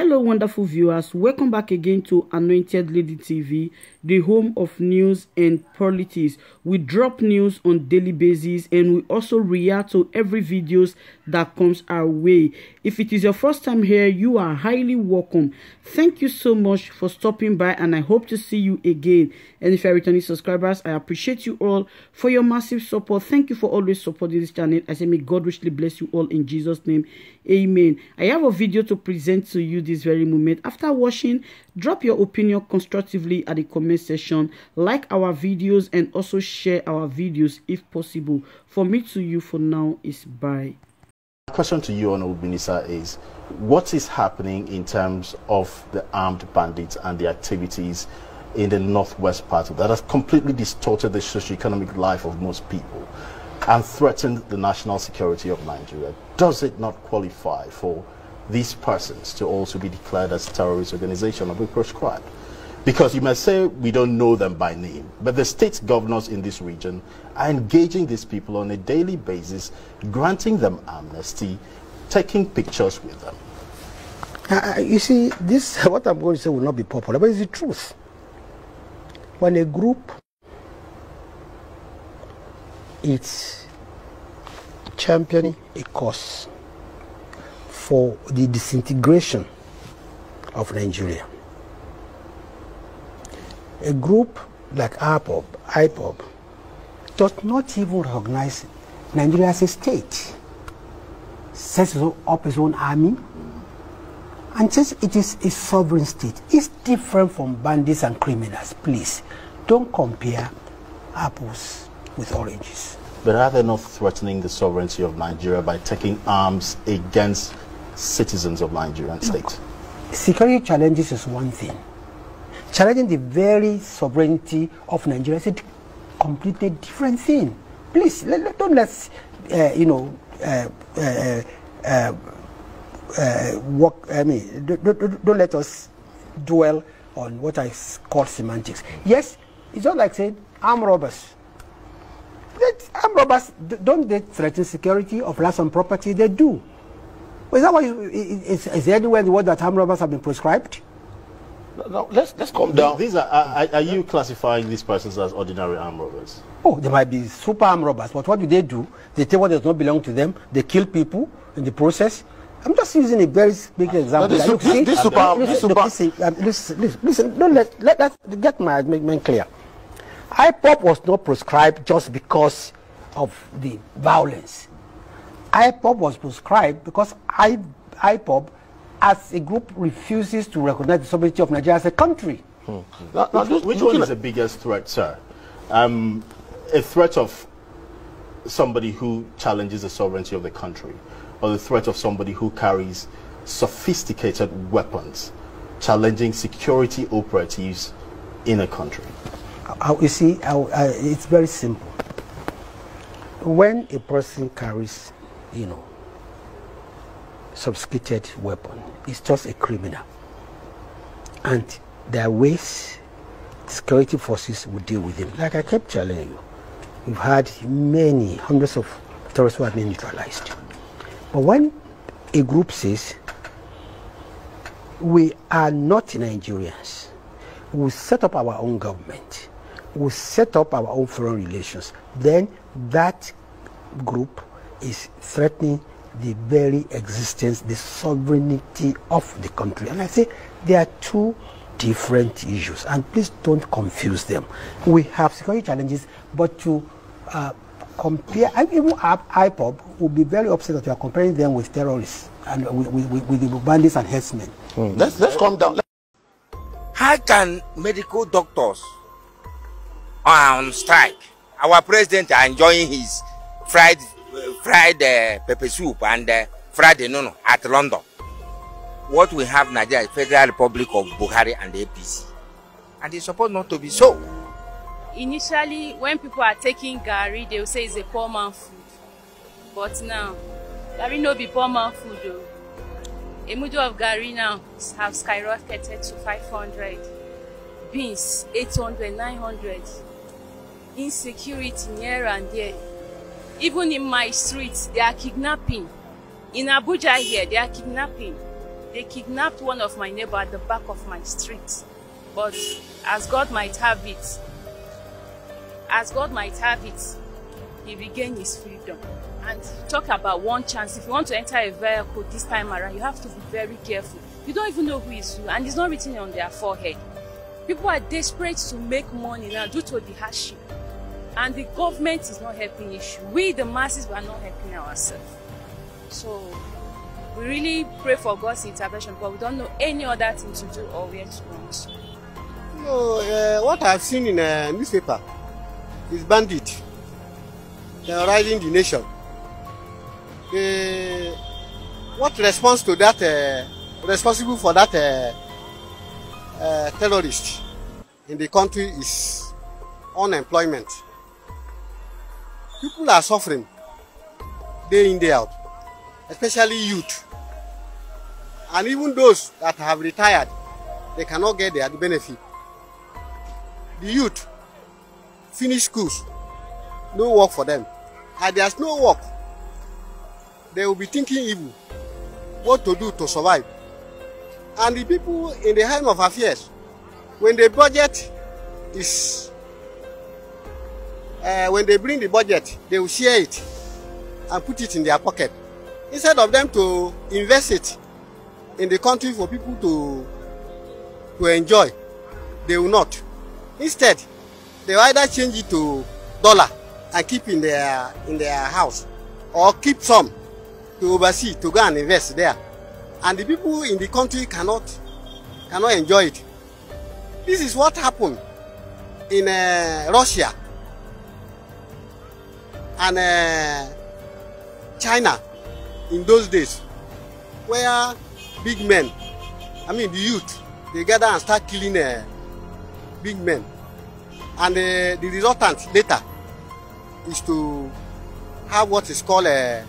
Hello, wonderful viewers. Welcome back again to Anointed Lady TV, the home of news and politics. We drop news on daily basis and we also react to every videos that comes our way. If it is your first time here, you are highly welcome. Thank you so much for stopping by and I hope to see you again. And if you're returning subscribers, I appreciate you all for your massive support. Thank you for always supporting this channel. I say may God richly bless you all in Jesus' name. Amen. I have a video to present to you this very moment. After watching, drop your opinion constructively at the comment section. Like our videos and also share our videos if possible. For me to you for now is bye. question to you, Honorable Minister, is what is happening in terms of the armed bandits and the activities in the northwest part of that has completely distorted the socio-economic life of most people and threatened the national security of Nigeria? Does it not qualify for these persons to also be declared as terrorist organization or be proscribed? Because you may say we don't know them by name, but the state governors in this region are engaging these people on a daily basis, granting them amnesty, taking pictures with them. Uh, you see, this what I'm going to say will not be popular, but it's the truth. When a group is championing a cause for the disintegration of Nigeria, a group like IPOB, IPOB does not even recognize Nigeria as a state, sets up its own army, and says it is a sovereign state. It's different from bandits and criminals. Please, don't compare apples with oranges. But are they not threatening the sovereignty of Nigeria by taking arms against citizens of Nigerian state? Security challenges is one thing. Challenging the very sovereignty of Nigeria is a completely different thing. Please, let, don't let's, uh, you know, uh, uh, uh, uh, work, I mean, don't, don't, don't let us dwell on what I call semantics. Yes, it's not like saying armed robbers. Let, armed robbers, don't they threaten security of life and property? They do. Well, is that why you, i- i- is, is there anywhere in the world that armed robbers have been prescribed? No, let's, let's calm down. These are, are, are you classifying these persons as ordinary armed robbers? Oh, they might be super armed robbers, but what do they do? They take what does not belong to them. They kill people in the process. I'm just using a very big example. this Like, look, see, this super- listen, this look, listen, um, listen, listen, listen, don't let, let, let get my argument clear. IPOB was not prescribed just because of the violence. IPOB was prescribed because I, IPOB, as a group, refuses to recognize the sovereignty of Nigeria as a country. Now, now, Which, just which one is the biggest threat, sir? Um, a threat of somebody who challenges the sovereignty of the country, or the threat of somebody who carries sophisticated weapons, challenging security operatives in a country? Uh, you see, uh, uh, it's very simple. When a person carries, you know, sophisticated weapon, it's just a criminal. And there are ways security forces will deal with him. Like I kept telling you, we've had many, hundreds of terrorists who have been neutralized. But when a group says, we are not Nigerians, we set up our own government, we set up our own foreign relations, then that group is threatening the very existence, the sovereignty of the country. And I say there are two different issues, and please don't confuse them. We have security challenges, but to uh, compare, I- even IPOB will be very upset that you are comparing them with terrorists and with, with, with the bandits and herdsmen. let's let's calm down. How can medical doctors on strike? Our president are enjoying his fried fried uh, pepper soup and uh, fried nono at London. What we have Nigeria is Federal Republic of Buhari and APC, and it's supposed not to be so. initially when people are taking garri they will say it's a poor man food. But now garri no be poor man food o a mudu of garri now have skyrocketed to five hundred. Beans eight hundred nine hundred. Insecurity here and there even in my street they are kidnapping in abuja here they are kidnapping they kidnapped one of my neighbor at the back of my street. But as God might have it, as God might have it, he regained his freedom. And talk about one chance. If you want to enter a vehicle this time around, you have to be very careful. You don't even know who is who, and it's not written on their forehead. People are desperate to make money now due to the hardship. And the government is not helping issue. We, the masses, we are not helping ourselves. So we really pray for God's intervention, but we don't know any other thing to do or where to go. No, uh, what I've seen in a newspaper is bandit terrorizing the nation. The, what response to that, uh, responsible for that uh, uh, terrorist in the country is unemployment. People are suffering day in, day out, especially youth. And even those that have retired, they cannot get their benefit. The youth finish schools, no work for them. And there's no work, they will be thinking evil, what to do to survive. And the people in the helm of affairs, when the budget is, uh, when they bring the budget, they will share it and put it in their pocket. Instead of them to invest it in the country for people to, to enjoy, they will not. Instead, they either change it to dollar and keep in their in their house or keep some to oversee to go and invest there and the people in the country cannot cannot enjoy it this is what happened in uh, russia and uh, china in those days where big men i mean the youth they gather and start killing uh, big men and uh, the resultant later is to have what is called a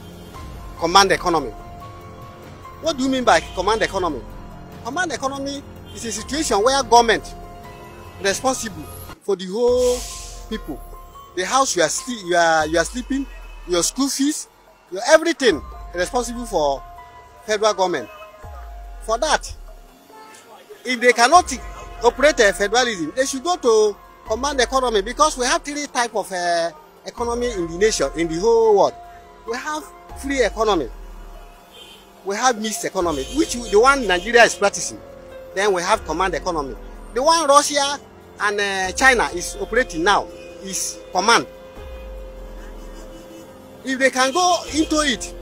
command economy. What do you mean by command economy? Command economy is a situation where government responsible for the whole people. The house you are, sleep, you are, you are sleeping, your school fees, your everything responsible for federal government. For that, if they cannot operate a federalism, they should go to command economy because we have three type of uh, economy in the nation, in the whole world. We have free economy. We have mixed economy, which the one Nigeria is practicing. Then we have command economy. The one Russia and uh, China is operating now is command. If they can go into it,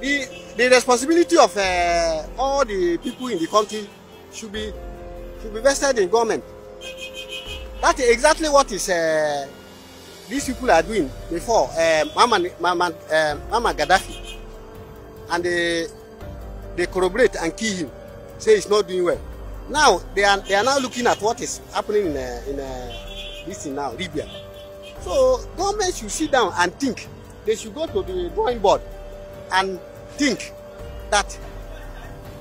the, the responsibility of uh, all the people in the country should be should be vested in government. That is exactly what is uh, these people are doing before uh, Mama, Mama, uh, Mama Gaddafi and they, they corroborate and kill him say he's not doing well now they are they are now looking at what is happening in uh, in uh, this thing now Libya so government should sit down and think they should go to the drawing board and think that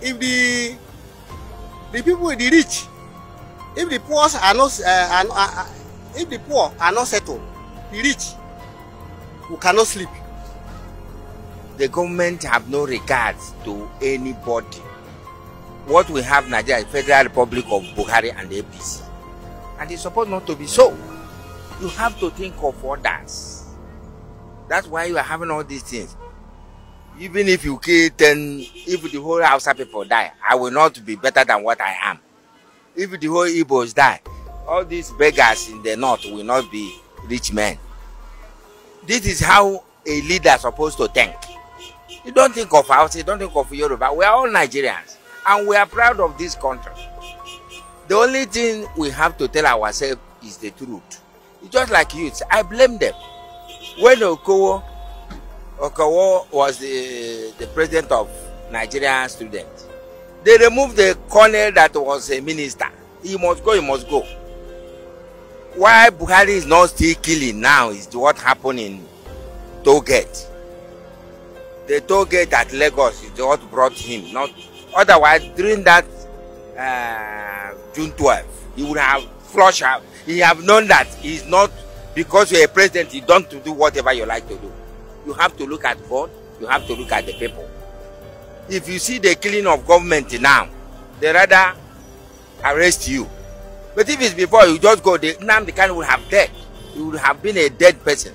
if the the people the rich if the poor are not uh, are, are, if the poor are not settled the rich who cannot sleep. The government have no regard to anybody. What we have Nigeria is Federal Republic of Buhari and APC. And it's supposed not to be so. You have to think of others. That's why you are having all these things. Even if you kill 10, if the whole Hausa people die, I will not be better than what I am. If the whole Igbos die, all these beggars in the north will not be rich men. This is how a leader is supposed to think. You don't think of us, you don't think of Yoruba. We are all Nigerians and we are proud of this country. The only thing we have to tell ourselves is the truth. Just like youths. I blame them. When Okowo, Okowo was the, the president of Nigerian students, they removed the colonel that was a minister. He must go, he must go. why buhari is not still killing now is what happened in tollgate the tollgate at lagos is what brought him not otherwise during that uh, june 12 he would have flushed out he have known that he's not because you're a president you don't to do whatever you like to do you have to look at god you have to look at the people If you see the killing of government now, they rather arrest you. But if it's before you just go, the Nnamdi would have dead. He would have been a dead person.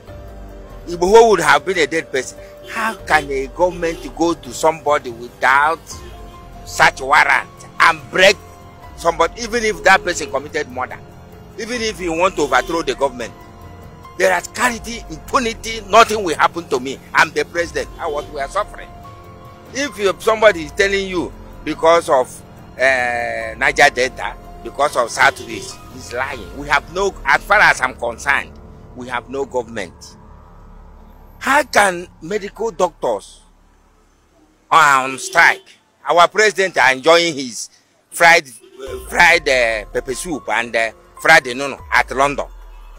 Igboho would have been a dead person. How can a government go to somebody without such warrant and break somebody, even if that person committed murder, even if you want to overthrow the government? There is carity, impunity, nothing will happen to me. I'm the president. How what we are suffering. If you, somebody is telling you because of uh, Niger Delta, because of Southwest, he's lying. We have no, as far as I'm concerned, we have no government. How can medical doctors on strike? Our president are enjoying his fried, fried uh, pepper soup and uh, fried nono at London.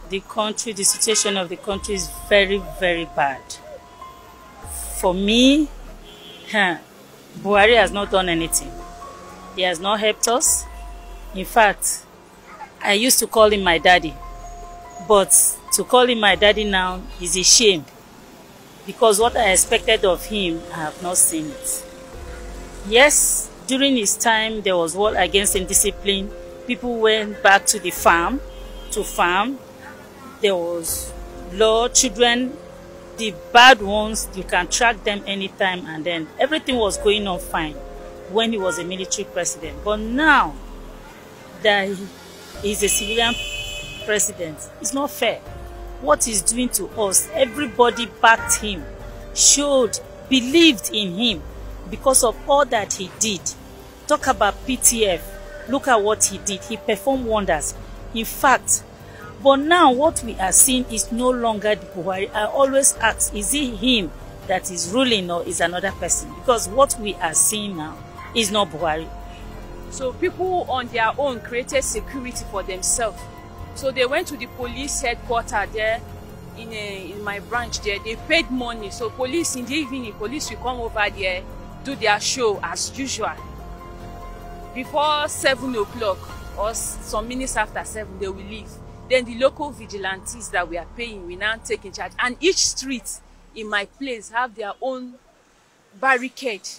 the country, the situation of the country is very, very bad. For me, huh, Buhari has not done anything. He has not helped us. In fact, I used to call him my daddy. But to call him my daddy now is a shame. Because what I expected of him, I have not seen it. Yes, during his time, there was war against indiscipline. People went back to the farm to farm. There was law children the bad ones you can track them anytime and then everything was going on fine when he was a military president. But now that he is a civilian president it's not fair. What he's doing to us everybody backed him showed believed in him because of all that he did. Talk about ptf look at what he did he performed wonders in fact But now what we are seeing is no longer the Buhari. I always ask, is it him that is ruling or is another person? Because what we are seeing now is not Buhari. So people on their own created security for themselves. So they went to the police headquarters there in a, in my branch there. They paid money. So police in the evening, police will come over there, do their show as usual. Before seven o'clock or some minutes after seven, they will leave. Then the local vigilantes that we are paying we now take in charge. And each street in my place have their own barricade.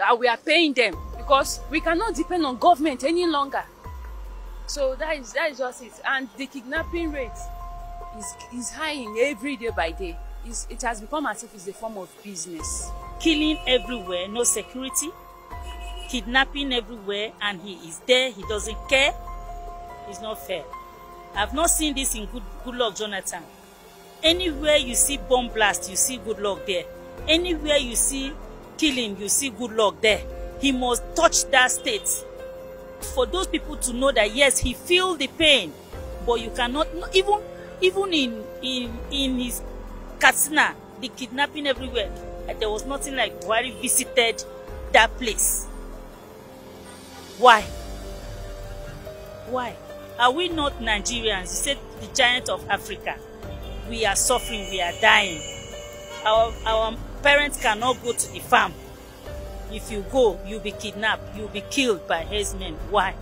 Uh, we are paying them because we cannot depend on government any longer. So that is that is just it. And the kidnapping rate is is high every day by day. It's, it has become as if it's a form of business. Killing everywhere, no security, kidnapping everywhere, and he is there, he doesn't care. It's not fair. I've not seen this in good good luck Jonathan. Anywhere you see bomb blast, you see good luck there. Anywhere you see killing, you see good luck there. He must touch that state. For those people to know that yes, he feel the pain, but you cannot even even in in in his Katsina, the kidnapping everywhere. There was nothing like Buhari visited that place. Why? Why? Are we not Nigerians? You said the giant of Africa. We are suffering, we are dying. Our, our parents cannot go to the farm. If you go, you'll be kidnapped, you'll be killed by herdsmen. Why?